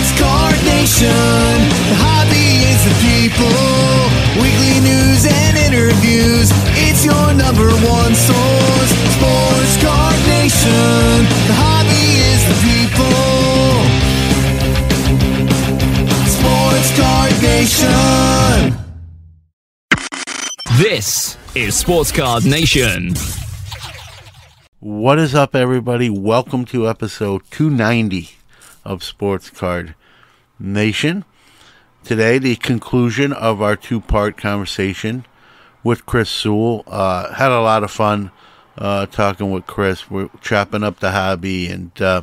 Sports Card Nation. The hobby is the people. Weekly news and interviews. It's your number one source. Sports Card Nation. The hobby is the people. Sports Card Nation. This is Sports Card Nation. What is up, everybody? Welcome to episode 290 of Sports Card Nation. Today, the conclusion of our two part conversation with Chris Sewall. Uh, had a lot of fun uh, talking with Chris. We're chopping up the hobby, and uh,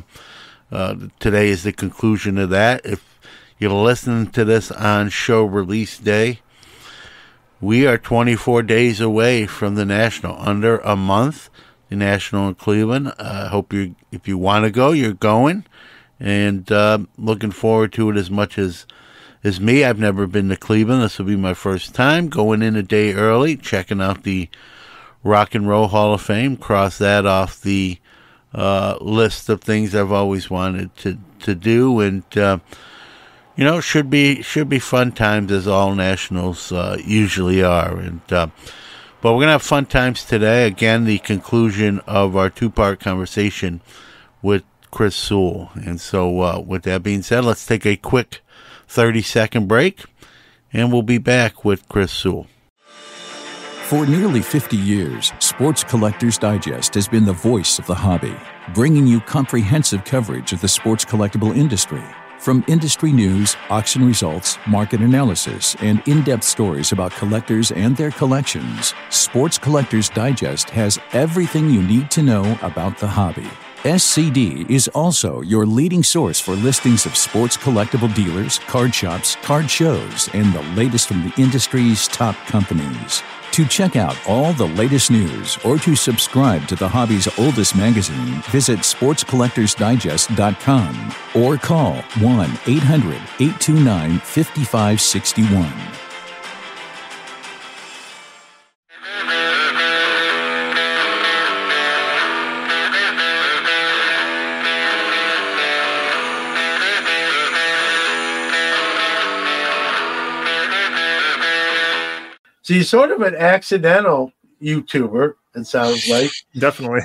uh, today is the conclusion of that. If you're listening to this on show release day, we are 24 days away from the National, under a month. The National in Cleveland. I hope you, if you want to go, you're going, and uh, looking forward to it as much as as me. I've never been to Cleveland. This will be my first time. Going in a day early, checking out the Rock and Roll Hall of Fame. Cross that off the uh, list of things I've always wanted to to do, and uh, you know, should be should be fun times as all nationals uh, usually are, and. Uh, but we're going to have fun times today. Again, the conclusion of our two part conversation with Chris Sewall. And so, uh, with that being said, let's take a quick 30 second break and we'll be back with Chris Sewall. For nearly 50 years, Sports Collectors Digest has been the voice of the hobby, bringing you comprehensive coverage of the sports collectible industry. From industry news, auction results, market analysis, and in depth stories about collectors and their collections, Sports Collectors Digest has everything you need to know about the hobby. SCD is also your leading source for listings of sports collectible dealers, card shops, card shows, and the latest from the industry's top companies. To check out all the latest news or to subscribe to the hobby's oldest magazine, visit sportscollectorsdigest.com or call 1 800 829 5561. So you're sort of an accidental YouTuber, it sounds like. Definitely.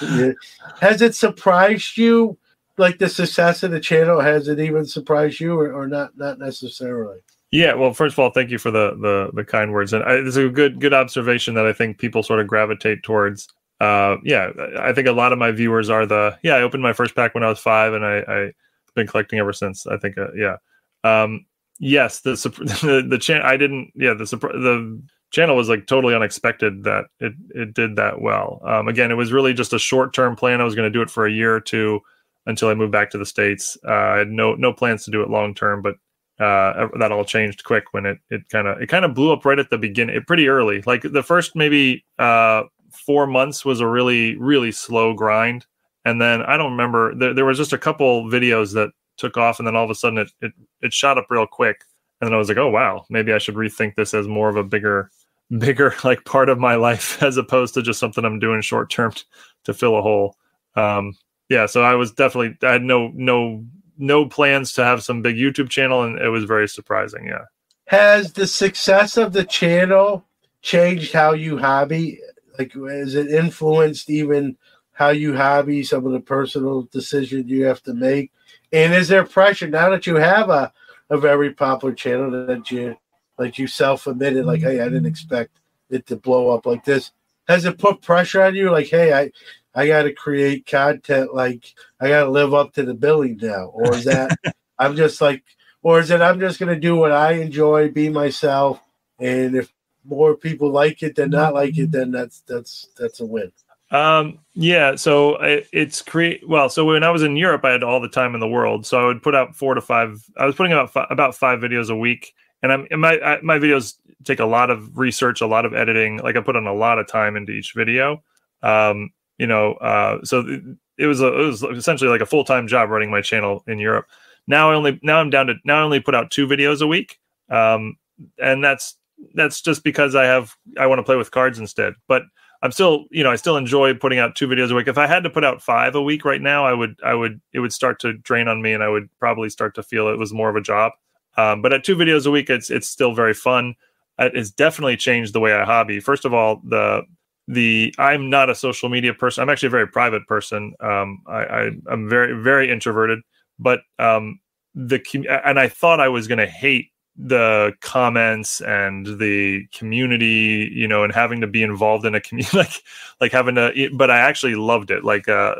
Has it surprised you, like the success of the channel? Has it even surprised you, or, or not? Not necessarily. Yeah, well, first of all, thank you for the the, the kind words, and I, it's a good good observation that I think people sort of gravitate towards. Uh, yeah, I think a lot of my viewers are the yeah. I opened my first pack when I was five, and I, I've been collecting ever since. I think uh, yeah. Um, yes, the the, the channel I didn't yeah the the channel was like totally unexpected that it it did that well. Um, again, it was really just a short term plan. I was going to do it for a year or two until I moved back to the states. Uh, I had no no plans to do it long term, but uh, that all changed quick when it it kind of it kind of blew up right at the beginning, it, pretty early. Like the first maybe uh, four months was a really really slow grind, and then I don't remember there, there was just a couple videos that took off, and then all of a sudden it it it shot up real quick. And then I was like, oh wow, maybe I should rethink this as more of a bigger bigger like part of my life as opposed to just something I'm doing short term t- to fill a hole. Um, yeah, so I was definitely I had no no no plans to have some big YouTube channel, and it was very surprising. Yeah. Has the success of the channel changed how you hobby? Like, has it influenced even how you hobby? Some of the personal decisions you have to make, and is there pressure now that you have a, a very popular channel that you like you self admitted like, hey, I didn't mm-hmm. expect it to blow up like this. Has it put pressure on you? Like, hey, I I gotta create content like I gotta live up to the billing now. Or is that I'm just like or is it I'm just gonna do what I enjoy, be myself, and if more people like it than not mm-hmm. like it, then that's that's that's a win. Um, yeah, so it, it's create well. So when I was in Europe, I had all the time in the world, so I would put out four to five. I was putting out about five videos a week, and I'm and my I, my videos take a lot of research, a lot of editing. Like I put on a lot of time into each video. Um, you know, uh, so it, it was a, it was essentially like a full time job running my channel in Europe. Now I only now I'm down to now I only put out two videos a week, um, and that's that's just because I have I want to play with cards instead. But I'm still, you know, I still enjoy putting out two videos a week. If I had to put out five a week right now, I would, I would, it would start to drain on me, and I would probably start to feel it was more of a job. Um, but at two videos a week, it's it's still very fun. It's definitely changed the way I hobby. First of all, the the I'm not a social media person. I'm actually a very private person. Um, I, I am very very introverted, but um, the and I thought I was going to hate the comments and the community you know and having to be involved in a community like like having to but i actually loved it like uh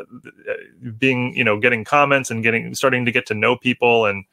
being you know getting comments and getting starting to get to know people and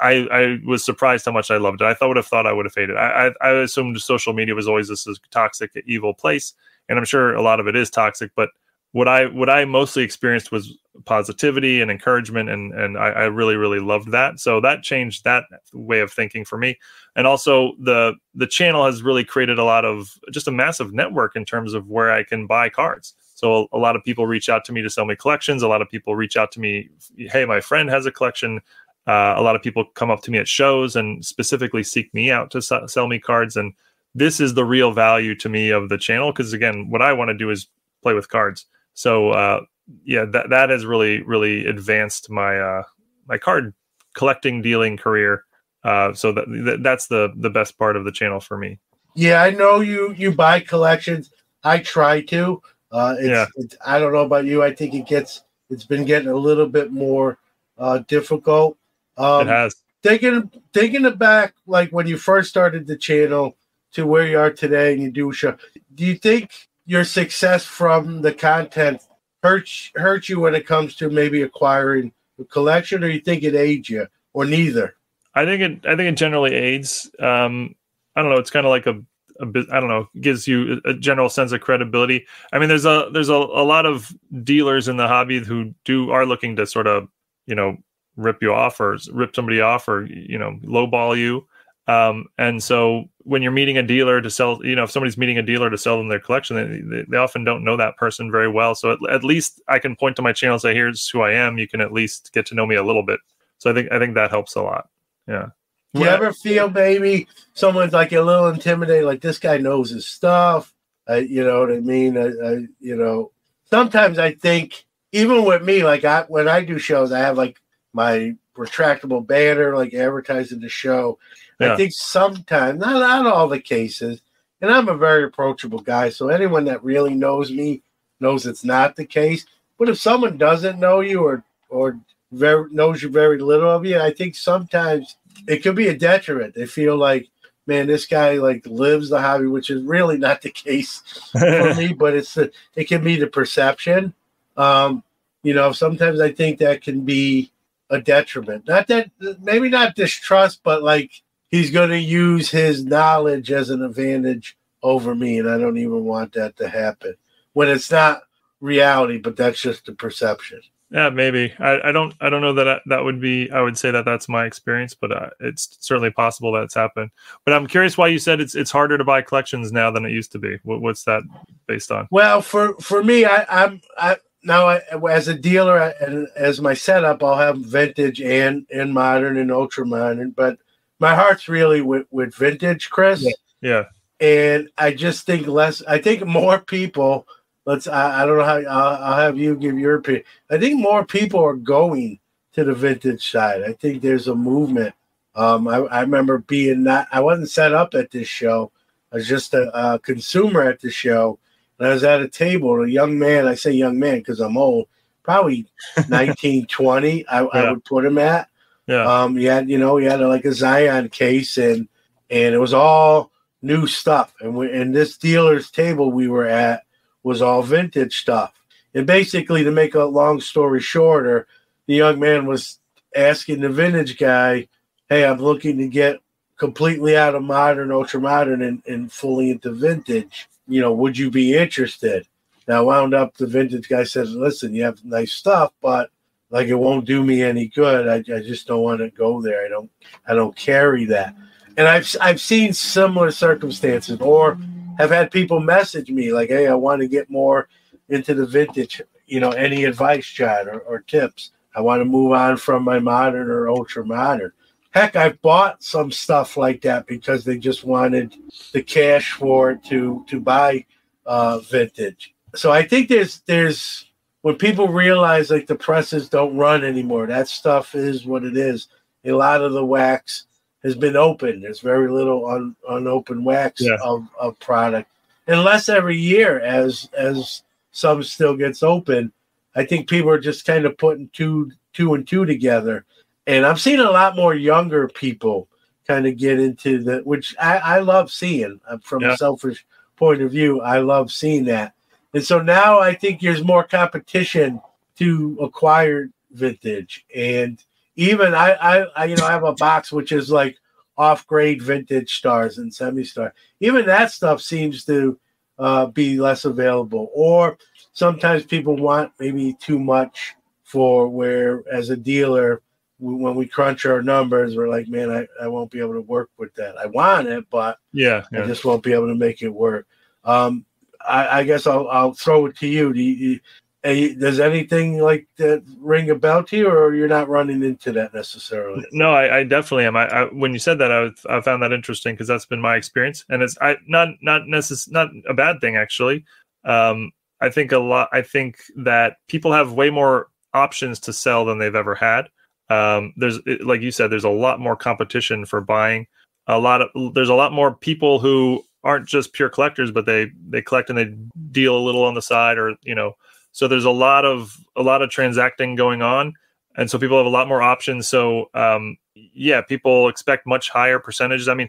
I, I was surprised how much I loved it. I thought would have thought I would have hated. I, I, I assumed social media was always this toxic, evil place, and I'm sure a lot of it is toxic. But what I what I mostly experienced was positivity and encouragement, and and I, I really really loved that. So that changed that way of thinking for me, and also the the channel has really created a lot of just a massive network in terms of where I can buy cards. So a lot of people reach out to me to sell me collections. A lot of people reach out to me, hey, my friend has a collection. Uh, a lot of people come up to me at shows and specifically seek me out to s- sell me cards. And this is the real value to me of the channel because again, what I want to do is play with cards. So uh, yeah, that that has really really advanced my uh, my card collecting dealing career. Uh, so that, that that's the the best part of the channel for me. Yeah, I know you you buy collections. I try to. Uh, it's, yeah. It's, I don't know about you. I think it gets it's been getting a little bit more uh, difficult. Um, it has. Taking taking it back, like when you first started the channel to where you are today, and you do show. Do you think your success from the content hurts hurt you when it comes to maybe acquiring a collection, or you think it aids you, or neither? I think it. I think it generally aids. Um, I don't know. It's kind of like a bit i don't know gives you a general sense of credibility i mean there's a there's a, a lot of dealers in the hobby who do are looking to sort of you know rip you off or rip somebody off or you know lowball you um, and so when you're meeting a dealer to sell you know if somebody's meeting a dealer to sell them their collection they, they often don't know that person very well. So at, at, least i can point to my channel and say here's who i am. You can at least get to know me a little bit. So i think i think that helps a lot. Yeah. Do you ever feel maybe someone's like a little intimidated like this guy knows his stuff uh, you know what i mean? I, I, you know sometimes i think even with me like i when i do shows i have like my retractable banner, like advertising the show. Yeah. I think sometimes, not not all the cases, and I'm a very approachable guy, so anyone that really knows me knows it's not the case. But if someone doesn't know you or or very knows you very little of you, I think sometimes it could be a detriment. They feel like, man, this guy like lives the hobby, which is really not the case for me. But it's the, it can be the perception. Um, you know, sometimes I think that can be a detriment. Not that maybe not distrust, but like he's going to use his knowledge as an advantage over me, and I don't even want that to happen when it's not reality, but that's just the perception. Yeah, maybe. I, I don't. I don't know that I, that would be. I would say that that's my experience, but uh, it's certainly possible that's happened. But I'm curious why you said it's it's harder to buy collections now than it used to be. What, what's that based on? Well, for for me, I, I'm I, now I, as a dealer and as my setup, I'll have vintage and and modern and ultra modern, but my heart's really with, with vintage, Chris. Yeah. yeah. And I just think less. I think more people. Let's. I, I don't know how. I'll, I'll have you give your opinion. I think more people are going to the vintage side. I think there's a movement. Um, I, I remember being not. I wasn't set up at this show. I was just a, a consumer at the show and I was at a table, a young man, I say young man because I'm old, probably 19, 20, I, yeah. I, would put him at. Yeah. Um, he had, you know, he had a, like a Zion case and, and it was all new stuff. And we, and this dealer's table we were at was all vintage stuff. And basically, to make a long story shorter, the young man was asking the vintage guy, Hey, I'm looking to get completely out of modern, ultra modern, and, and fully into vintage you know, would you be interested? Now, wound up, the vintage guy says, listen, you have nice stuff, but like it won't do me any good. I, I just don't want to go there. I don't, I don't carry that. And I've, I've seen similar circumstances or have had people message me like, hey, I want to get more into the vintage. You know, any advice, John, or, or tips? I want to move on from my modern or ultra modern. Heck, I bought some stuff like that because they just wanted the cash for it to to buy uh, vintage. So I think there's there's when people realize like the presses don't run anymore, that stuff is what it is. A lot of the wax has been open. There's very little un, unopened wax Yeah. of, of product, unless every year as as some still gets open. I think people are just kind of putting two two and two together, and I'm seeing a lot more younger people kind of get into the which I, I love seeing uh, from Yeah. a selfish point of view. I love seeing that, and so now I think there's more competition to acquire vintage, and even I I, I you know I have a box which is like off grade vintage stars and semi star. Even that stuff seems to uh, be less available, or sometimes people want maybe too much for where as a dealer we- when we crunch our numbers we're like man I, I won't be able to work with that. I want it but Yeah, i just won't be able to make it work. Um i, I guess I'll, I'll throw it to you. Do you, you does anything like that ring a bell to you or you're not running into that necessarily No, I, I definitely am. I when you said that, I, I found that interesting because that's been my experience, and it's I not not necess- not a bad thing actually. Um, I think a lot. I think that people have way more options to sell than they've ever had. Um, there's like you said, there's a lot more competition for buying. A lot of there's a lot more people who aren't just pure collectors, but they they collect and they deal a little on the side, or you know. So there's a lot of a lot of transacting going on and so people have a lot more options so um, yeah people expect much higher percentages i mean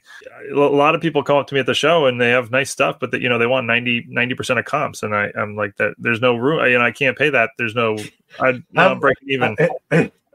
a lot of people come up to me at the show and they have nice stuff but that you know they want 90 90% of comps and i i'm like that there's no room you know i can't pay that there's no i i'm breaking even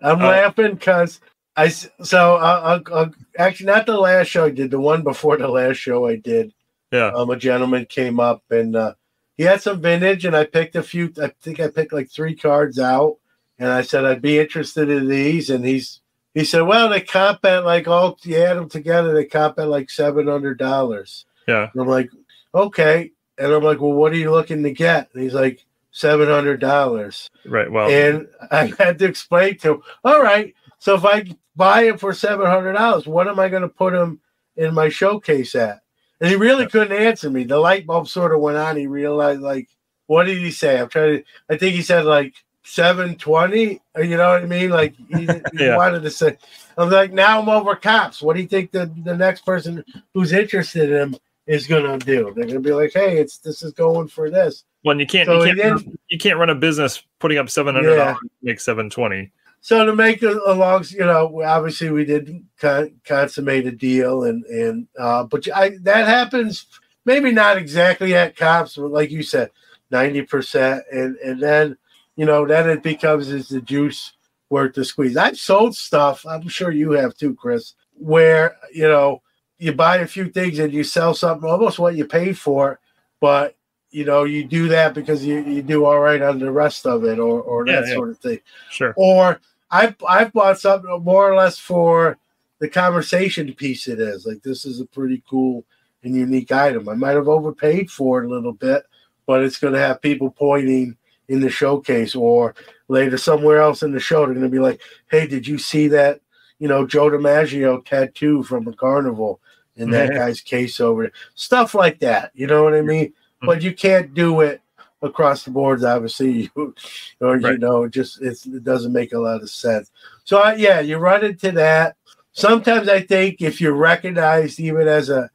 I'm Uh, laughing because I so I, I, I actually not the last show I did, the one before the last show I did. Yeah Um, a gentleman came up and uh, he had some vintage, and I picked a few. I think I picked like three cards out, and I said I'd be interested in these, and he's he said, well, they comp at like all you add them together, they comp at like seven hundred dollars. yeah And I'm like, okay, and I'm like, well, what are you looking to get? And he's like, seven hundred dollars. right well And I had to explain to him, all right, so if I buy it for seven hundred dollars, what am I going to put him in my showcase at? And he really couldn't answer me. The light bulb sort of went on. He realized, like, what did he say? I'm trying to. I think he said like seven twenty. Uh, you know what I mean? Like he, he Yeah. wanted to say. I'm like, now I'm over comps. What do you think the the next person who's interested in him is going to do? They're going to be like, hey, it's this is going for this. when you can't so you can't, run, you can't run a business putting up 700 Yeah. dollars make 720 So to make a, a long, you know, obviously we did con- consummate a deal, and and uh, but I, that happens maybe not exactly at comps, but like you said, ninety percent, and and then you know then it becomes is the juice worth the squeeze. I've sold stuff. I'm sure you have too, Chris, where you know you buy a few things and you sell something almost what you paid for, but you know you do that because you, you do all right on the rest of it or or Yeah, that yeah. sort of thing sure or I've I've bought something more or less for the conversation piece. It is like this is a pretty cool and unique item. I might have overpaid for it a little bit, but it's going to have people pointing in the showcase or later somewhere else in the show. They're going to be like, "Hey, did you see that? You know, Joe DiMaggio tattoo from a carnival in that guy's case over there? Stuff like that. You know what I mean? But you can't do it across the boards, obviously, you, or you know, just it's, it doesn't make a lot of sense. So uh, yeah, you run into that. Sometimes I think if you're recognized even as a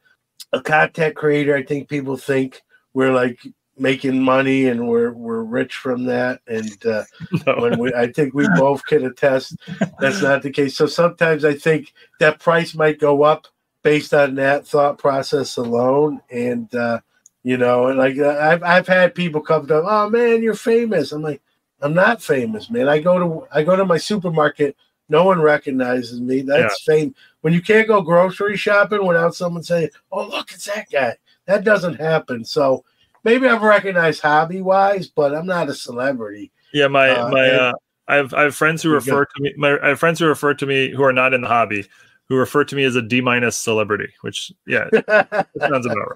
a content creator, I think people think we're like making money and we're we're rich from that. And uh, no. when we, I think we both can attest that's not the case. So sometimes I think that price might go up based on that thought process alone. And uh, you know, and like uh, I've I've had people come to, oh man, you're famous. I'm like, I'm not famous, man. I go to I go to my supermarket. No one recognizes me. That's fame. When you can't go grocery shopping without someone saying, "Oh, look, it's that guy," that doesn't happen. So maybe I'm recognized hobby wise, but I'm not a celebrity. Yeah, my Uh, my and- uh, I have I have friends who refer to me. My, I have friends who refer to me who are not in the hobby, who refer to me as a D minus celebrity. Which yeah, that sounds about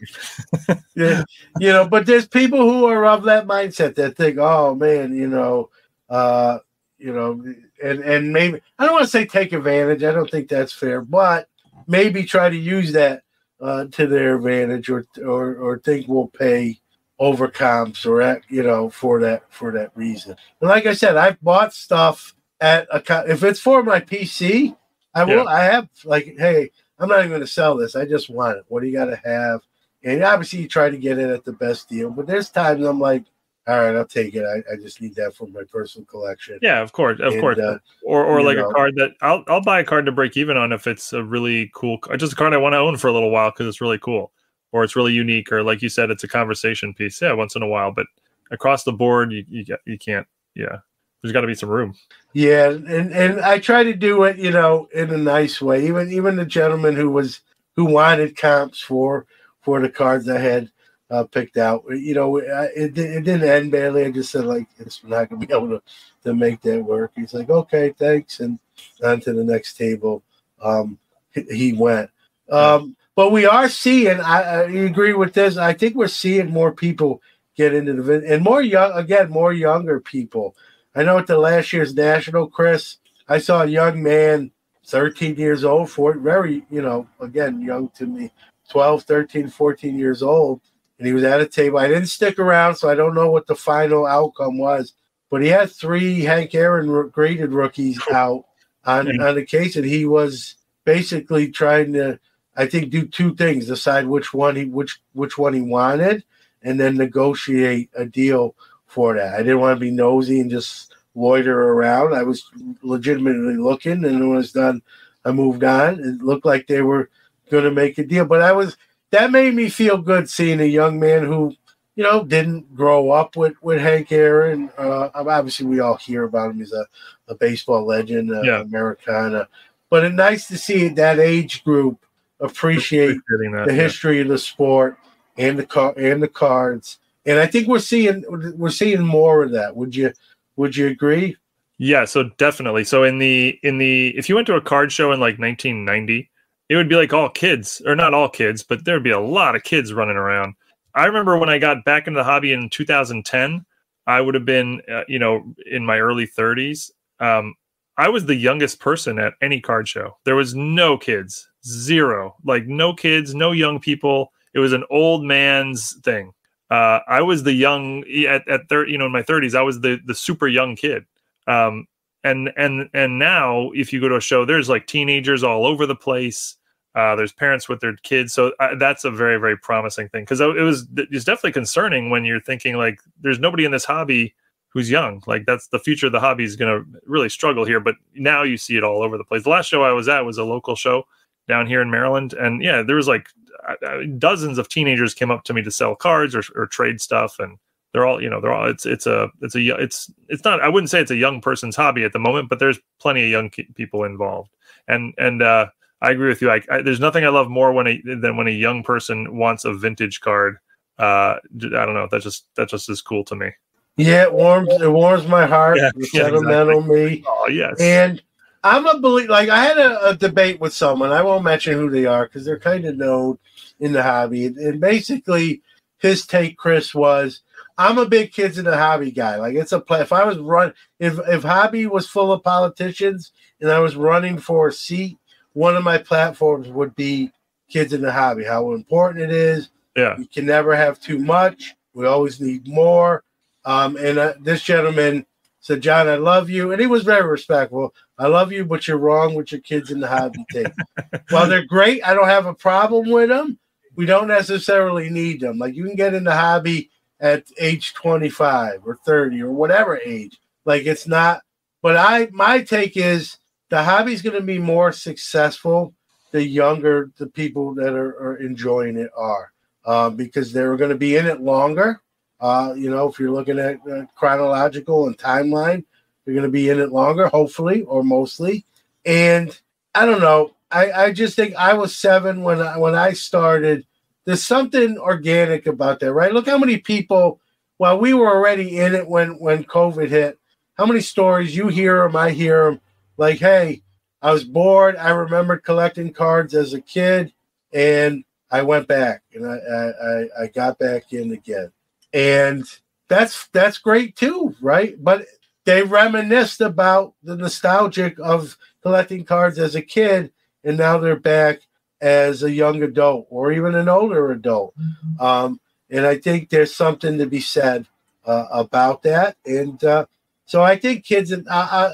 right. yeah, you know, but there's people who are of that mindset that think, oh man, you know, uh, you know, and and maybe I don't want to say take advantage. I don't think that's fair, but maybe try to use that uh, to their advantage, or or or think we'll pay over comps or at you know for that for that reason. And like I said, I've bought stuff at a if it's for my PC, I will. Yeah. I have like, hey, I'm not even going to sell this. I just want it. What do you got to have? And obviously, you try to get it at the best deal. But there's times I'm like, all right, I'll take it. I, I just need that for my personal collection. Yeah, of course, of And, course. uh, or or like know. a card that I'll I'll buy a card to break even on if it's a really cool, just a card I want to own for a little while because it's really cool, or it's really unique, or like you said, it's a conversation piece. Yeah, once in a while, but across the board, you you, get- you can't. Yeah, there's got to be some room. Yeah, and and I try to do it, you know, in a nice way. Even even the gentleman who was who wanted comps for for the cards I had uh, picked out, you know, I- it it didn't end badly. I just said like it's not gonna be able to to make that work. He's like, okay, thanks, and on to the next table. Um, he, went. Um, but we are seeing. I, I agree with this. I think we're seeing more people get into the and more young again, more younger people. I know at the last year's national, Chris, I saw a young man, 13 years old, for very, you know, again, young to me, 12, 13, 14 years old. And he was at a table. I didn't stick around, so I don't know what the final outcome was. But he had three Hank Aaron graded rookies out on, Yeah. on the case, and he was basically trying to, I think, do two things: decide which one he which which one he wanted, and then negotiate a deal for that. I didn't want to be nosy and just loiter around. I was legitimately looking, and when it was done, I moved on. It looked like they were going to make a deal, but I was that made me feel good seeing a young man who, you know, didn't grow up with with Hank Aaron. Uh, obviously, we all hear about him. He's a, a baseball legend, uh, Yeah. Americana. But it's nice to see that age group appreciate that, the yeah. history of the sport and the car and the cards. And I think we're seeing we're seeing more of that. Would you would you agree? Yeah, so definitely. So in the in the if you went to a card show in like 1990, it would be like all kids, or not all kids, but there'd be a lot of kids running around. I remember when I got back into the hobby in 2010, I would have been, uh, you know, in my early 30s. Um, I was the youngest person at any card show. There was no kids, zero, like no kids, no young people. It was an old man's thing. Uh, I was the young at at thir- you know in my 30s. I was the the super young kid. Um, and and and now if you go to a show, there's like teenagers all over the place. Uh, there's parents with their kids, so uh, that's a very very promising thing because it was it's definitely concerning when you're thinking like there's nobody in this hobby who's young. Like that's the future of the hobby is going to really struggle here. But now you see it all over the place. The last show I was at was a local show down here in Maryland, and yeah, there was like uh, uh, dozens of teenagers came up to me to sell cards or, or trade stuff, and they're all you know they're all it's it's a it's a it's it's not I wouldn't say it's a young person's hobby at the moment, but there's plenty of young people involved, and and uh, I agree with you. I, I, there's nothing I love more when a than when a young person wants a vintage card. Uh, I don't know. That just that just is cool to me. Yeah, it warms it warms my heart. Yeah, yeah, sentimental me. Oh yes, And I'm a believe like I had a, a debate with someone. I won't mention who they are because they're kind of known in the hobby. And, and basically, his take, Chris, was I'm a big kids in the hobby guy. Like it's a play. If I was run, if if hobby was full of politicians and I was running for a seat, one of my platforms would be kids in the hobby. How important it is. yeah, You can never have too much. We always need more. Um, and uh, this gentleman said, John, I love you. And he was very respectful. I love you, but you're wrong with your kids in the hobby thing. While they're great, I don't have a problem with them. We don't necessarily need them. Like you can get in the hobby at age 25 or 30 or whatever age. Like it's not, but I, my take is the hobby's going to be more successful the younger the people that are, are enjoying it are uh, because they're going to be in it longer. Uh, you know, if you're looking at uh, chronological and timeline, you're going to be in it longer, hopefully or mostly. And I don't know. I, I just think I was seven when I, when I started. There's something organic about that, right? Look how many people. While we were already in it when when COVID hit, how many stories you hear them? I hear them. Like, hey, I was bored. I remembered collecting cards as a kid, and I went back and I, I, I- I got back in again. And that's that's great too, right? But they reminisced about the nostalgic of collecting cards as a kid, and now they're back as a young adult or even an older adult. Um, and I think there's something to be said uh, about that. And uh, so I think kids, and I,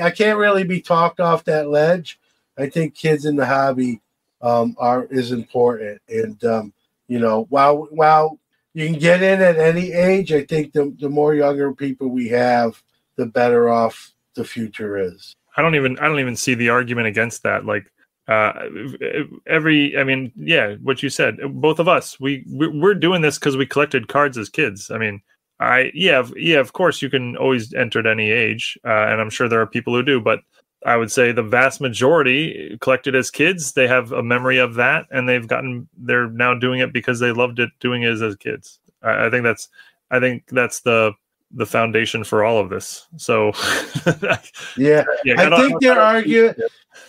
I I can't really be talked off that ledge. I think kids in the hobby um, are is important, and um, you know, while while you can get in at any age, I think the the more younger people we have, the better off the future is. I don't even I don't even see the argument against that. Like uh every i mean yeah what you said both of us we we're doing this because we collected cards as kids i mean i yeah yeah of course you can always enter at any age uh, and i'm sure there are people who do but i would say the vast majority collected as kids they have a memory of that and they've gotten they're now doing it because they loved it doing it as kids I, I think that's i think that's the the foundation for all of this. So, yeah, yeah I, I think they're arguing.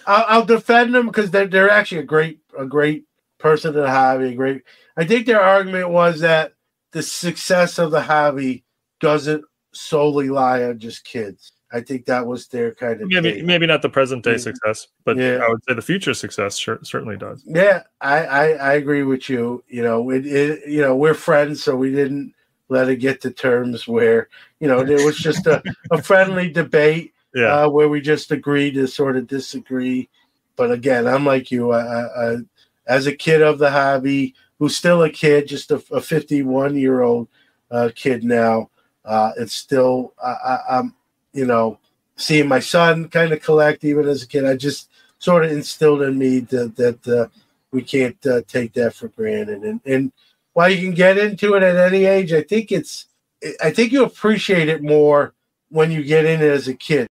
I'll, I'll, defend them because they're they're actually a great a great person in the hobby. A great. I think their argument was that the success of the hobby doesn't solely lie on just kids. I think that was their kind of maybe maybe not the present day yeah. success, but yeah. I would say the future success sure, certainly does. Yeah, I, I, I agree with you. You know, it, it you know we're friends, so we didn't let it get to terms where you know there was just a, a friendly debate yeah. uh, where we just agreed to sort of disagree. But again, I'm like you. I, I, as a kid of the hobby, who's still a kid, just a, a 51 year old uh, kid now, uh, it's still I, am you know seeing my son kind of collect even as a kid. I just sort of instilled in me that that uh, we can't uh, take that for granted, and and while you can get into it at any age, I think it's I think you appreciate it more when you get in it as a kid.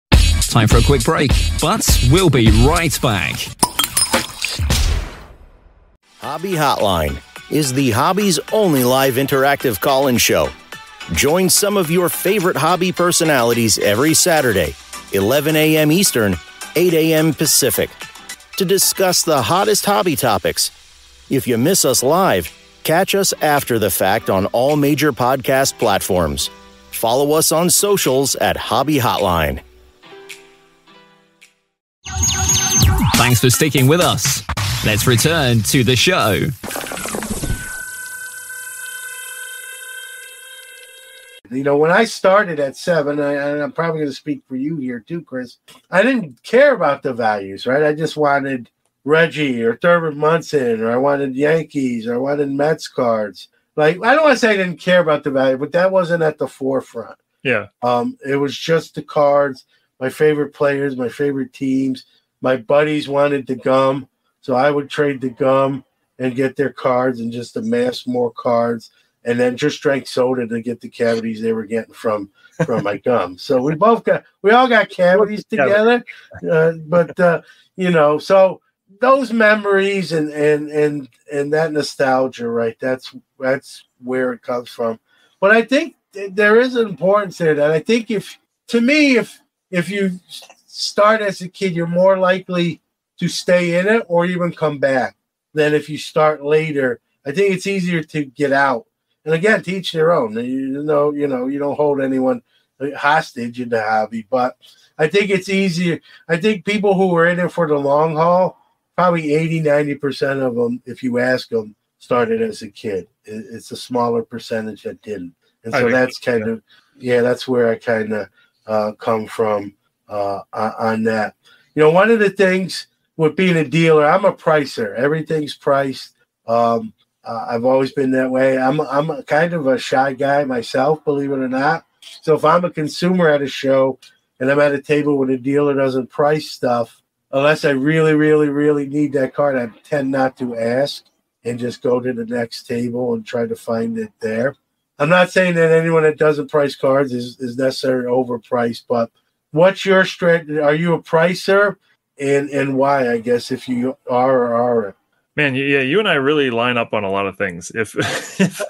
Time for a quick break, but we'll be right back. Hobby Hotline is the hobby's only live interactive call in show. Join some of your favorite hobby personalities every Saturday, 11 a.m. Eastern, 8 a.m. Pacific, to discuss the hottest hobby topics. If you miss us live, Catch us after the fact on all major podcast platforms. Follow us on socials at Hobby Hotline. Thanks for sticking with us. Let's return to the show. You know, when I started at seven, I, and I'm probably going to speak for you here too, Chris, I didn't care about the values, right? I just wanted Reggie or Thurman Munson, or I wanted Yankees, or I wanted Mets cards. Like I don't want to say I didn't care about the value, but that wasn't at the forefront. Yeah. Um, it was just the cards, my favorite players, my favorite teams. My buddies wanted the gum, so I would trade the gum and get their cards and just amass more cards, and then just drank soda to get the cavities they were getting from from my gum. So we both got we all got cavities together, uh, but uh, you know so those memories and and and and that nostalgia, right? That's that's where it comes from. But I think there is an importance there that I think if to me if if you start as a kid, you're more likely to stay in it or even come back than if you start later. I think it's easier to get out. And again, teach their own. You know, you know, you don't hold anyone hostage in the hobby, but I think it's easier. I think people who are in it for the long haul probably 80, 90% of them, if you ask them, started as a kid. It's a smaller percentage that didn't. And so that's kind of, yeah, that's where I kind of uh, come from uh, on that. You know, one of the things with being a dealer, I'm a pricer. Everything's priced. Um, uh, I've always been that way. I'm I'm kind of a shy guy myself, believe it or not. So if I'm a consumer at a show and I'm at a table where the dealer doesn't price stuff, unless I really, really, really need that card, I tend not to ask and just go to the next table and try to find it there. I'm not saying that anyone that doesn't price cards is, is necessarily overpriced, but what's your strategy? Are you a pricer? And and why, I guess, if you are or aren't. Man, yeah, you and I really line up on a lot of things. If if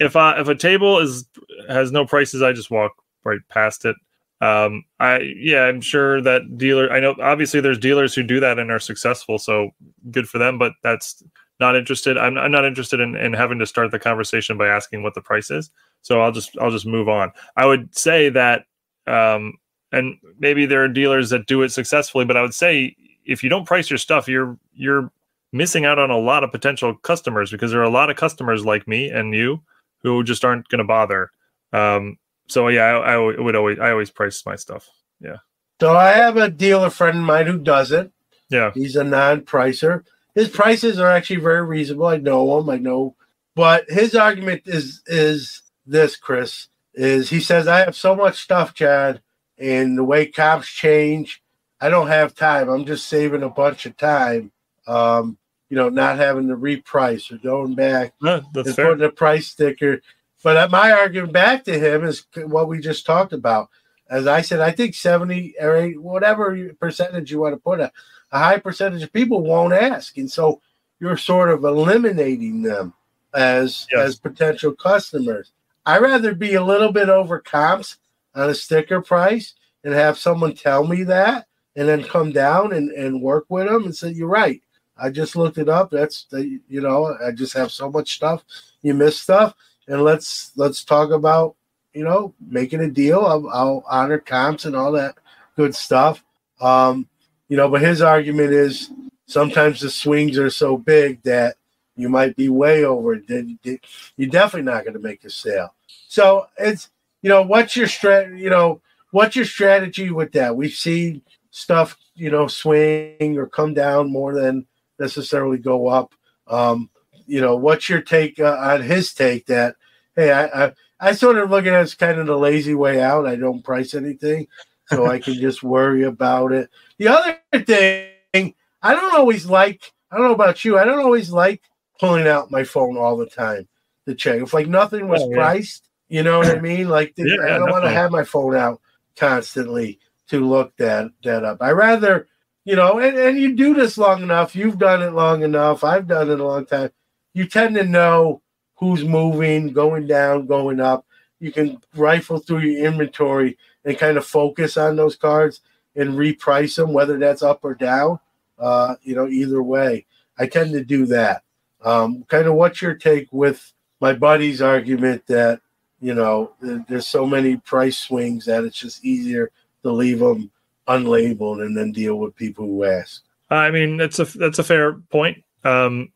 if, I, if a table is has no prices, I just walk right past it. Um, I yeah, I'm sure that dealer. I know obviously there's dealers who do that and are successful, so good for them. But that's not interested. I'm, I'm not interested in, in having to start the conversation by asking what the price is. So I'll just I'll just move on. I would say that, um, and maybe there are dealers that do it successfully, but I would say if you don't price your stuff, you're you're missing out on a lot of potential customers because there are a lot of customers like me and you who just aren't going to bother. Um, so yeah, I, I would always I always price my stuff. Yeah. So I have a dealer friend of mine who doesn't. Yeah. He's a non-pricer. His prices are actually very reasonable. I know him. I know, but his argument is is this, Chris, is he says I have so much stuff, Chad, and the way comps change, I don't have time. I'm just saving a bunch of time. Um, you know, not having to reprice or going back No, and fair. putting a price sticker. But my argument back to him is what we just talked about. As I said, I think 70 or 80, whatever percentage you want to put, a, a high percentage of people won't ask. And so you're sort of eliminating them as Yes. as potential customers. I'd rather be a little bit over comps on a sticker price and have someone tell me that and then come down and, and work with them and say, You're right. I just looked it up. That's the you know, I just have so much stuff. You miss stuff. And let's let's talk about, you know, making a deal. I'll, I'll honor comps and all that good stuff. Um, you know, but his argument is sometimes the swings are so big that you might be way over it. You're definitely not going to make a sale. So it's you know, what's your strat? You know, what's your strategy with that? We've seen stuff, you know, swing or come down more than necessarily go up. Um, you know, what's your take uh, on his take that? Hey, I, I I sort of look at it as kind of the lazy way out. I don't price anything, so I can just worry about it. The other thing, I don't always like. I don't know about you. I don't always like pulling out my phone all the time to check. If like nothing was Oh, yeah. priced, you know what I mean? Like Yeah, I don't want to have my phone out constantly to look that that up. I rather, you know, and, and you do this long enough. You've done it long enough. I've done it a long time. You tend to know who's moving, going down, going up. You can rifle through your inventory and kind of focus on those cards and reprice them, whether that's up or down. Uh, you know, either way, I tend to do that. Um, kind of what's your take with my buddy's argument that you know there's so many price swings that it's just easier to leave them unlabeled and then deal with people who ask. I mean, that's a that's a fair point. Um,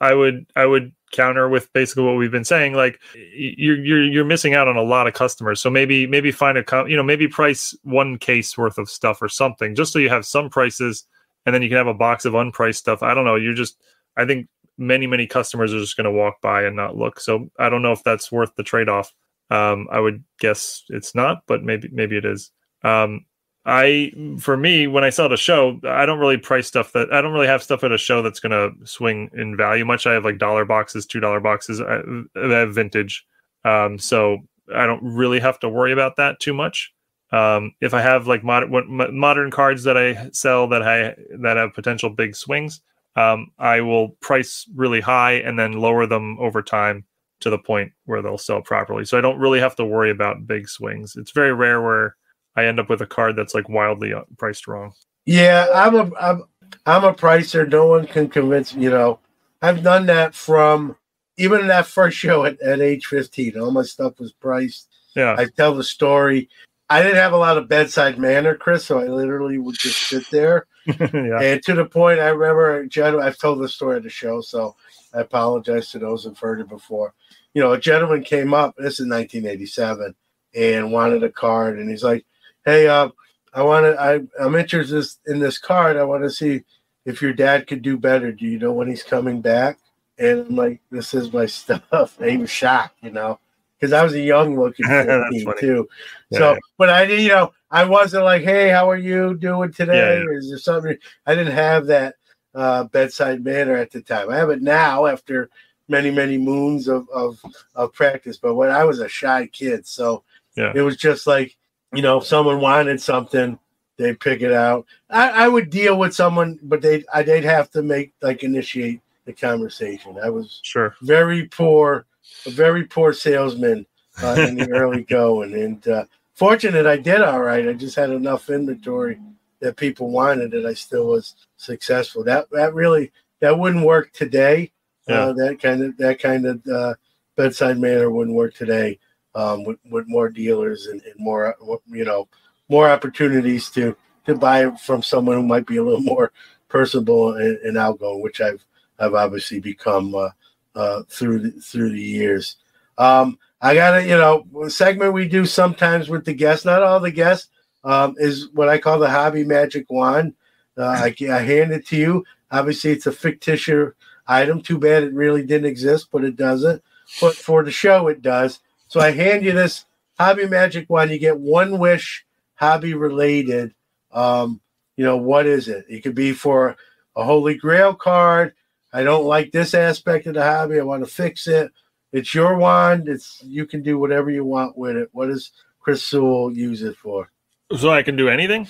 I would I would counter with basically what we've been saying. Like you're you're you're missing out on a lot of customers. So maybe maybe find a you know maybe price one case worth of stuff or something, just so you have some prices, and then you can have a box of unpriced stuff. I don't know. You're just I think many many customers are just going to walk by and not look. So I don't know if that's worth the trade off. Um, I would guess it's not, but maybe maybe it is. Um, I for me when I sell a show, I don't really price stuff that I don't really have stuff at a show that's going to swing in value much. I have like dollar boxes, two dollar boxes. I, I have vintage, um, so I don't really have to worry about that too much. Um, if I have like modern what, mo- modern cards that I sell that I that have potential big swings, um, I will price really high and then lower them over time to the point where they'll sell properly. So I don't really have to worry about big swings. It's very rare where I end up with a card that's like wildly uh, priced wrong. Yeah, I'm a I'm I'm a pricer. No one can convince me. You know, I've done that from even that first show at, at age 15. All my stuff was priced. Yeah, I tell the story. I didn't have a lot of bedside manner, Chris, so I literally would just sit there. yeah, And to the point, I remember, a gen- I've told the story at the show, so I apologize to those who've heard it before. You know, a gentleman came up, this is 1987, and wanted a card. And he's like, Hey, uh, I want to, I, I'm interested in this card. I want to see if your dad could do better. Do you know when he's coming back? And I'm like, This is my stuff. And he was shocked, you know, because I was a young looking That's 15 funny. too. Yeah, so, yeah. but I didn't, you know, I wasn't like, hey, how are you doing today? Yeah, Is there something? I didn't have that uh, bedside manner at the time. I have it now after many, many moons of, of, of practice. But when I was a shy kid, so Yeah. it was just like, you know, if someone wanted something, they'd pick it out. I, I would deal with someone, but they I, they'd have to make like initiate the conversation. I was sure. very poor, a very poor salesman uh, in the early going. And uh, fortunate, I did all right. I just had enough inventory that people wanted, and I still was successful. That that really that wouldn't work today. Uh, that kind of that kind of uh, bedside manner wouldn't work today um, with, with more dealers and, and more you know more opportunities to to buy from someone who might be a little more personable and, and outgoing, which I've I've obviously become uh, uh, through the, through the years. Um, I got to, you know, a segment we do sometimes with the guests, not all the guests, um, is what I call the hobby magic wand. Uh, I, I hand it to you. Obviously, it's a fictitious item. Too bad it really didn't exist, but it doesn't. But for the show, it does. So I hand you this hobby magic wand. You get one wish, hobby related. Um, you know, what is it? It could be for a Holy Grail card. I don't like this aspect of the hobby. I want to fix it. It's your wand. It's you can do whatever you want with it. What does Chris Sewall use it for? So I can do anything.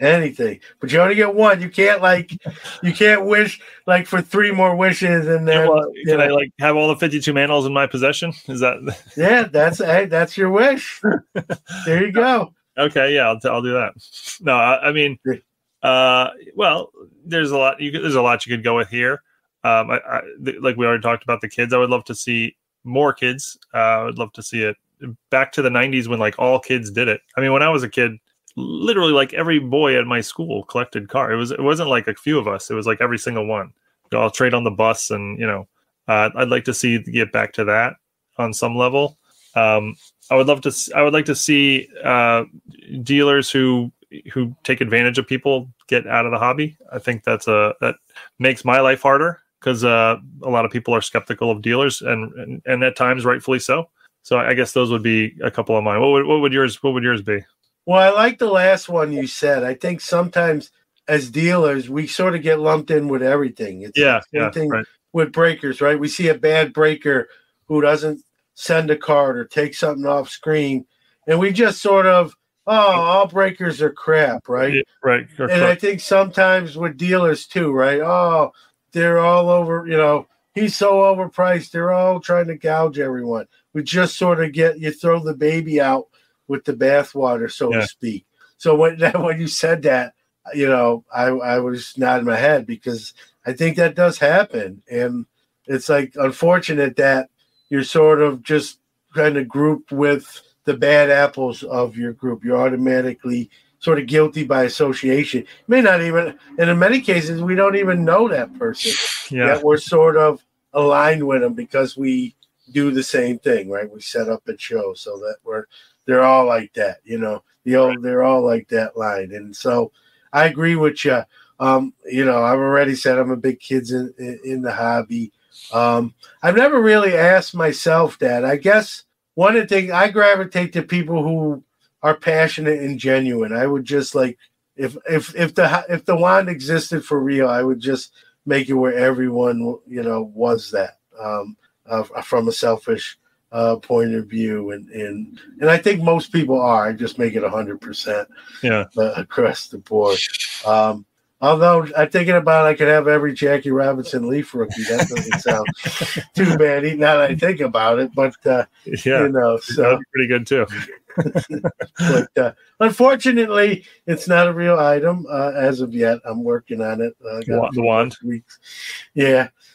Anything, but you only get one. You can't like, you can't wish like for three more wishes, and then Well, can I like have all the fifty-two Mantles in my possession? Is that yeah, that's hey, that's your wish. there you go. okay? Yeah, I'll, I'll do that. No, I, I mean, uh, well, there's a lot. You could, there's a lot you could go with here. Um, I, I th- like we already talked about the kids. I would love to see more kids. Uh, I would love to see it back to the '90s when like all kids did it. I mean, when I was a kid, literally like every boy at my school collected car. It was it wasn't like a few of us. It was like every single one. I'll trade on the bus, and you know, uh, I'd like to see get back to that on some level. Um, I would love to. I would like to see uh, dealers who who take advantage of people get out of the hobby. I think that's a that makes my life harder because uh, a lot of people are skeptical of dealers, and, and and at times rightfully so. So I guess those would be a couple of mine. What would what would yours what would yours be? Well, I like the last one you said. I think sometimes as dealers, we sort of get lumped in with everything. It's Yeah, yeah, thing right. with breakers, right? We see a bad breaker who doesn't send a card or take something off screen, and we just sort of, oh, all breakers are crap, right? Yeah, right. And I think sometimes with dealers too, right? Oh, they're all over, you know, he's so overpriced. They're all trying to gouge everyone. We just sort of get you throw the baby out with the bathwater, so Yeah. to speak. So when when you said that, you know, I I was nodding my head because I think that does happen, and it's like unfortunate that you're sort of just kind of grouped with the bad apples of your group. You're automatically sort of guilty by association. May not even, and in many cases, we don't even know that person. yeah, Yet we're sort of aligned with them because we do the same thing, right? We set up a show so that we're they're all like that, you know. The old they're all like that line, and so I agree with you. Um, you know, I've already said I'm a big kids in, in, in the hobby. Um, I've never really asked myself that. I guess one of the things I gravitate to people who are passionate and genuine. I would just like if if if the if the wand existed for real, I would just make it where everyone you know was that um, uh, from a selfish uh, point of view, and and and I think most people are. I just make it hundred percent yeah. uh, across the board. Um, although I'm thinking about I could have every Jackie Robinson Leaf rookie. That doesn't sound too bad. Now that I think about it, but uh, Yeah, you know, that'd so be pretty good too. but uh, unfortunately, it's not a real item uh, as of yet. I'm working on it. Uh, got a Wa- few the wand? more tweaks.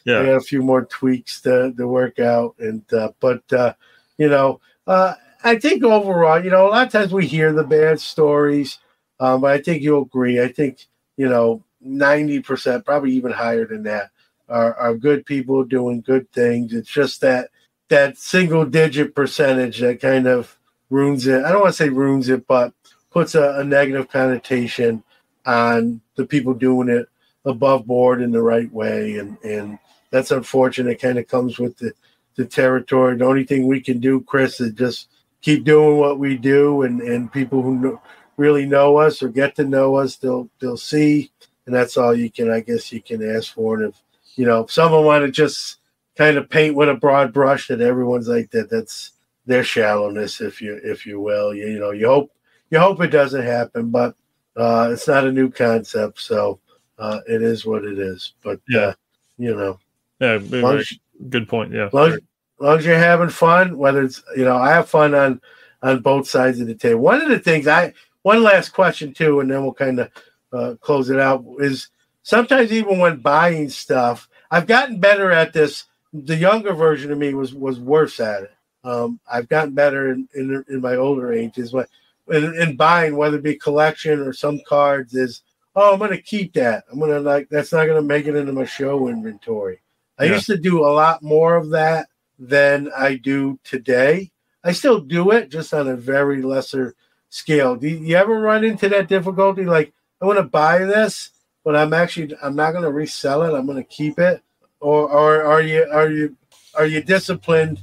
Yeah, a few more tweaks to, to work out, and uh, but uh, you know, uh, I think overall, you know, a lot of times we hear the bad stories, um, but I think you'll agree. I think you know, ninety percent, probably even higher than that, are are good people doing good things. It's just that that single digit percentage that kind of ruins it. I don't want to say ruins it, but puts a, a negative connotation on the people doing it above board in the right way, and and that's unfortunate. It kind of comes with the the territory. The only thing we can do, Chris, is just keep doing what we do, and and people who know, really know us or get to know us, they'll they'll see, and that's all you can, I guess, you can ask for. And if you know, if someone want to just kind of paint with a broad brush that everyone's like that, that's their shallowness, if you if you will. You, you know, you hope you hope it doesn't happen, but uh, it's not a new concept, so uh, it is what it is. But Yeah. uh, you know, yeah. as Good point. Yeah. as long as, long as you're having fun, whether it's you know, I have fun on on both sides of the table. One of the things I one last question too, and then we'll kind of uh, close it out is sometimes even when buying stuff, I've gotten better at this. The younger version of me was was worse at it. Um, I've gotten better in, in in my older ages, but in, in buying, whether it be collection or some cards, is oh, I'm going to keep that. I'm going to like that's not going to make it into my show inventory. I Yeah. used to do a lot more of that than I do today. I still do it, just on a very lesser scale. Do you ever run into that difficulty? Like, I want to buy this, but I'm actually I'm not going to resell it. I'm going to keep it. Or, or are you are you are you disciplined?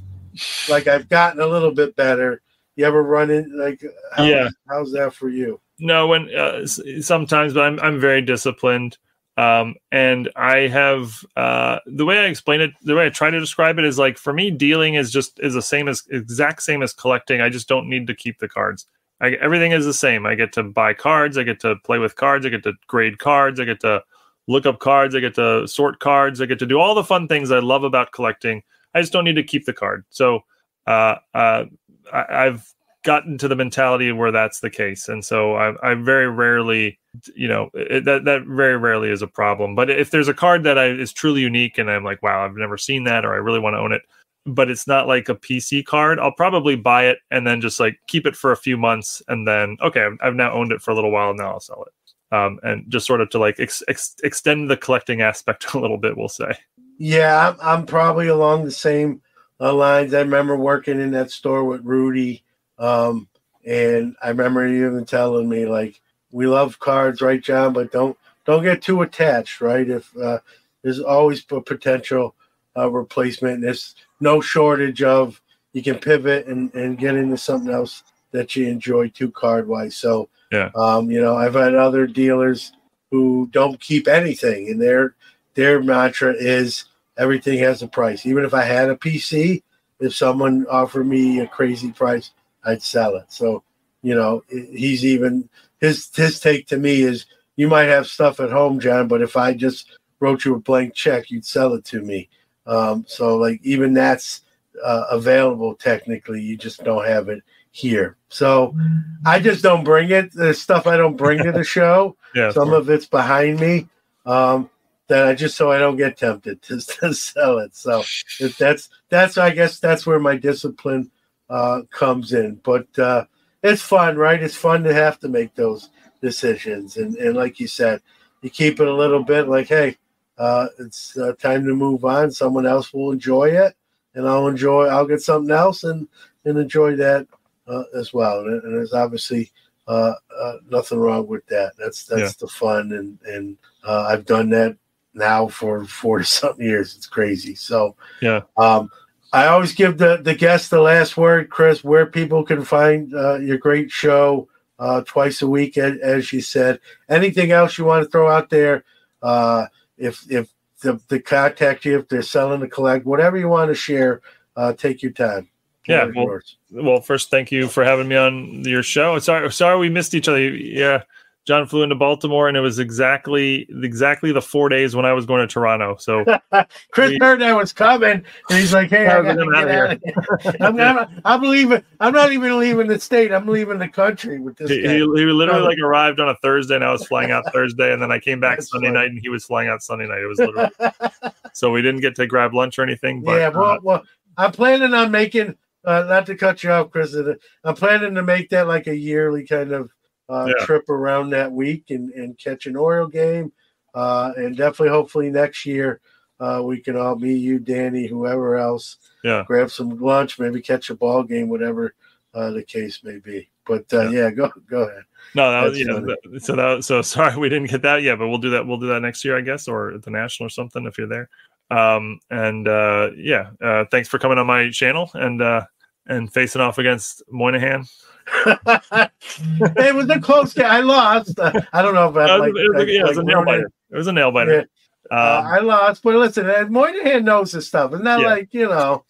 Like I've gotten a little bit better. You ever run in like how, Yeah. How's that for you? No, when uh, sometimes, but I'm I'm very disciplined. Um, and I have uh, the way I explain it, the way I try to describe it is like for me, dealing is just is the same as exact same as collecting. I just don't need to keep the cards. I, everything is the same. I get to buy cards. I get to play with cards. I get to grade cards. I get to look up cards. I get to sort cards. I get to do all the fun things I love about collecting. I just don't need to keep the card. So uh, uh, I, I've gotten to the mentality where that's the case, and so I, I very rarely, you know, it, that that very rarely is a problem. But if there's a card that I, is truly unique, and I'm like, wow, I've never seen that, or I really want to own it, but it's not like a PC card, I'll probably buy it and then just like keep it for a few months, and then okay, I've, I've now owned it for a little while, now I'll sell it, um, and just sort of to like ex- ex- extend the collecting aspect a little bit, we'll say. Yeah, I'm, probably along the same uh, lines. I remember working in that store with Rudy, um, and I remember you even telling me like, "We love cards, right, John? But don't don't get too attached, right? If uh, there's always a potential uh, replacement, and there's no shortage of you can pivot and, and get into something else that you enjoy too card wise. So Yeah. um, you know, I've had other dealers who don't keep anything, and their their mantra is everything has a price. Even if I had a PC, if someone offered me a crazy price, I'd sell it. So, you know, he's even his his take to me is you might have stuff at home, John, but if I just wrote you a blank check, you'd sell it to me. Um, so, like, even that's uh, available technically. You just don't have it here. So, I just don't bring it. There's stuff I don't bring to the show Yeah, some of it's behind me um that i just so i don't get tempted to, to sell it so if that's that's i guess that's where my discipline uh comes in but uh it's fun right it's fun to have to make those decisions and and like you said you keep it a little bit like hey uh it's uh, time to move on someone else will enjoy it and i'll enjoy i'll get something else and and enjoy that uh, as well and, and there's obviously uh, uh, nothing wrong with that. That's that's Yeah. the fun, and and uh, I've done that now for forty something years. It's crazy. So Yeah. um, I always give the the guests the last word, Chris. Where people can find uh, your great show uh, twice a week, as, as you said. Anything else you want to throw out there? Uh, if if the, the contact you, if they're selling to collect, whatever you want to share, uh, take your time. Yeah, well, well, first, thank you for having me on your show. Sorry, sorry we missed each other. Yeah, John flew into Baltimore, and it was exactly exactly the four days when I was going to Toronto. So Chris that was coming, and he's like, "Hey, I gotta get out of here. I'm, I'm, I'm leaving. I'm not even leaving the state. I'm leaving the country with this he, guy." he, he literally like arrived on a Thursday, and I was flying out Thursday, and then I came back That's Sunday funny. night, and he was flying out Sunday night. It was literally so we didn't get to grab lunch or anything. But yeah, uh, well, well, I'm planning on making. Uh, not to cut you off, Chris. I'm planning to make that like a yearly kind of uh, Yeah. trip around that week and, and catch an Oriole game, uh, and definitely, hopefully, next year uh, we can all me, you, Danny, whoever else, Yeah. grab some lunch, maybe catch a ball game, whatever uh, the case may be. But uh, yeah. go go ahead. no, that was yeah. that- so that so sorry we didn't get that yet, but we'll do that. We'll do that next year, I guess, or at the national or something if you're there. Um, and uh, yeah, uh, thanks for coming on my channel and uh, and facing off against Moynihan. It was a close game. I lost. Uh, I don't know if Uh, I like. it was, like- yeah, it was a nail biter. It was a nail biter. Uh, Um, I lost, but listen, uh, Moynihan knows his stuff. It's not Yeah. like you know.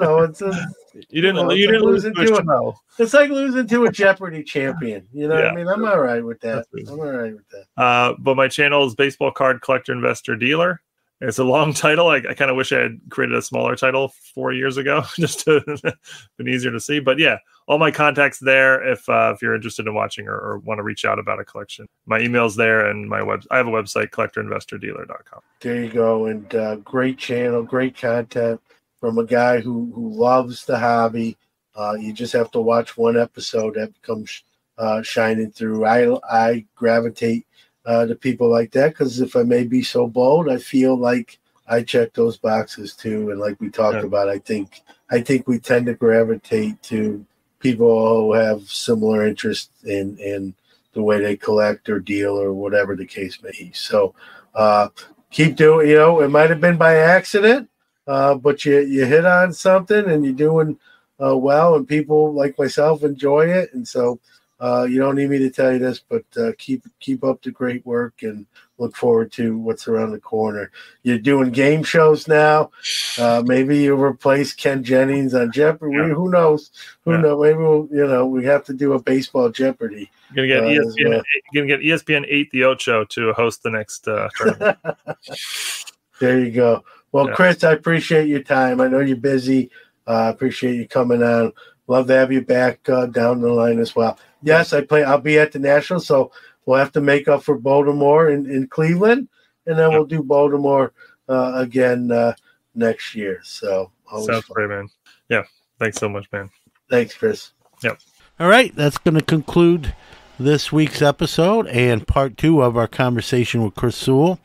So it's a, you didn't. you it's didn't like lose losing to a to a- Schmo. it's like losing to a Jeopardy champion. You know what I mean? I'm all right with that. I'm all right with that. Uh, but my channel is Baseball Card Collector Investor Dealer. It's a long title. I, I kind of wish I had created a smaller title four years ago, just to been easier to see. But yeah, all my contacts there. If uh, if you're interested in watching or, or want to reach out about a collection, my email's there, and my web. I have a website, collectorinvestordealer.com. There you go. And uh, great channel, great content from a guy who who loves the hobby. Uh, you just have to watch one episode that becomes uh, shining through. I I gravitate uh, to people like that because if I may be so bold, I feel like I check those boxes too. And like we talked Yeah. about, I think I think we tend to gravitate to people who have similar interests in in the way they collect or deal or whatever the case may be. So uh, keep doing. You know, it might have been by accident, uh, but you you hit on something and you're doing uh, well, and people like myself enjoy it, and so. Uh, you don't need me to tell you this, but uh, keep keep up the great work and look forward to what's around the corner. You're doing game shows now. Uh, maybe you replace Ken Jennings on Jeopardy. Yeah. Who knows? Who Yeah. knows? Maybe we'll, you know we have to do a baseball Jeopardy. You're gonna get Uh, ESPN. well. You're gonna get ESPN eight the Ocho to host the next uh, tournament. There you go. Well, Yeah. Chris, I appreciate your time. I know you're busy. Uh, I appreciate you coming on. Love to have you back uh, down the line as well. Yes, I play. I'll be at the National, so we'll have to make up for Baltimore in, in Cleveland, and then we'll do Baltimore uh, again uh, next year. So always Sounds fun. great, man. Yeah, thanks so much, man. thanks, Chris. Yep. All right, that's going to conclude this week's episode and part two of our conversation with Chris Sewall.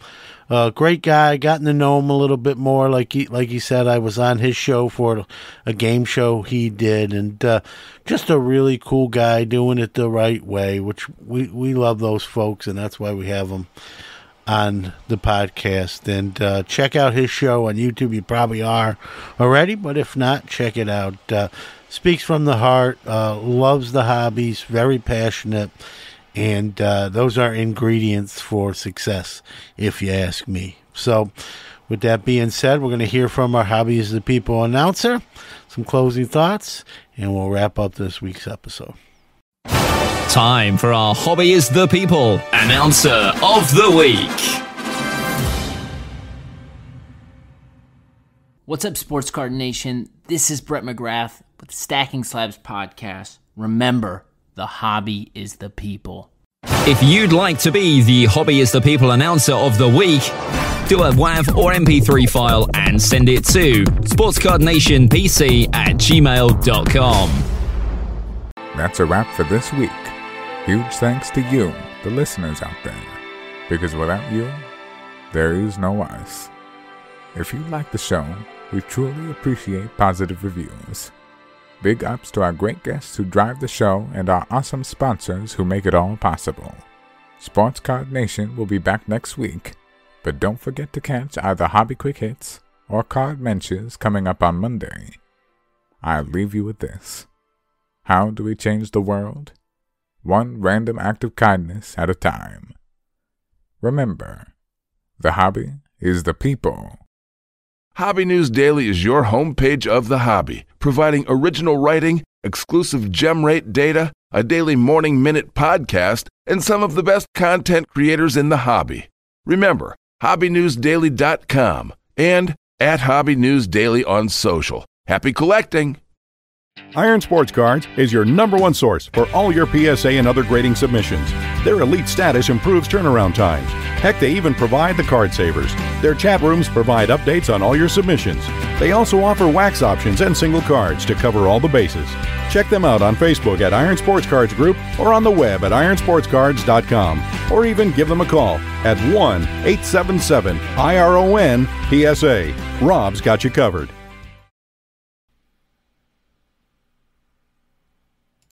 Uh, great guy. Gotten to know him a little bit more. Like he, like he said, I was on his show for a game show he did, and uh, just a really cool guy doing it the right way. Which we we love those folks, and that's why we have them on the podcast. And uh, check out his show on YouTube. You probably are already, but if not, check it out. Uh, speaks from the heart, uh, loves the hobbies, very passionate, and uh, those are ingredients for success, if you ask me. So, with that being said, we're going to hear from our Hobbies the People announcer, some closing thoughts, and we'll wrap up this week's episode. Time for our Hobby is the People announcer of the week. What's up, Sports Card Nation? This is Brett McGrath with the Stacking Slabs podcast. Remember, the hobby is the people. If you'd like to be the Hobby is the People announcer of the week, do a WAV or MP3 file and send it to sportscardnationpc at gmail.com. That's a wrap for this week. Huge thanks to you, the listeners out there, because without you, there is no us. If you like the show, we truly appreciate positive reviews. Big ups to our great guests who drive the show and our awesome sponsors who make it all possible. Sports Card Nation will be back next week, but don't forget to catch either Hobby Quick Hits or Card Mentions coming up on Monday. I'll leave you with this. How do we change the world? One random act of kindness at a time. Remember, the hobby is the people. Hobby News Daily is your homepage of the hobby, providing original writing, exclusive gem rate data, a daily morning minute podcast, and some of the best content creators in the hobby. Remember, hobbynewsdaily.com and at Hobby News Daily on social. Happy collecting! Iron Sports Cards is your number one source for all your PSA and other grading submissions. Their elite status improves turnaround times. Heck, they even provide the card savers. Their chat rooms provide updates on all your submissions. They also offer wax options and single cards to cover all the bases. Check them out on Facebook at Iron Sports Cards Group or on the web at ironsportscards.com or even give them a call at 1 877 IRON PSA. Rob's got you covered.